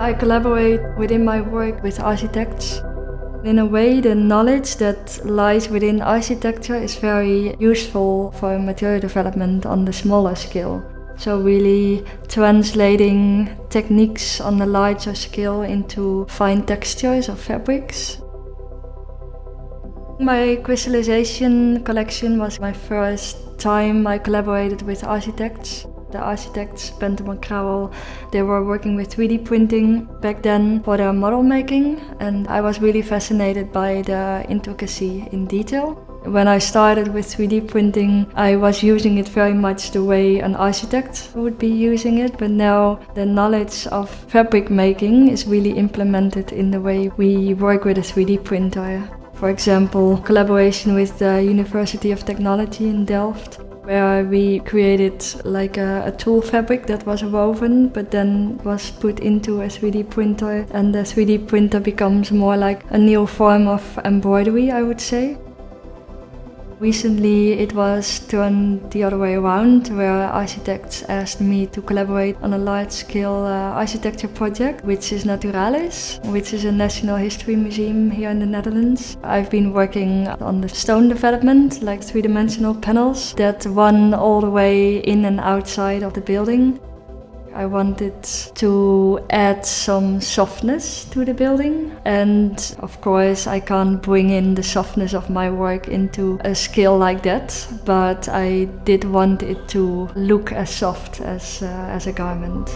I collaborate within my work with architects. In a way, the knowledge that lies within architecture is very useful for material development on the smaller scale. So, really translating techniques on the larger scale into fine textures of fabrics. My crystallization collection was my first time I collaborated with architects. The architects, Benthem and Crouwel, they were working with 3D printing back then for their model making, and I was really fascinated by the intricacy in detail. When I started with 3D printing, I was using it very much the way an architect would be using it, but now the knowledge of fabric making is really implemented in the way we work with a 3D printer. For example, collaboration with the University of Technology in Delft where we created like a, a, tulle fabric that was woven but then was put into a 3D printer and the 3D printer becomes more like a new form of embroidery I would say. Recently it was turned the other way around where architects asked me to collaborate on a large scale uh, architecture project which is Naturalis, which is a national history museum here in the Netherlands. I've been working on the stone development like three-dimensional panels that run all the way in and outside of the building. I wanted to add some softness to the building, and of course, I can't bring in the softness of my work into a scale like that, but I did want it to look as soft as, uh, as a garment.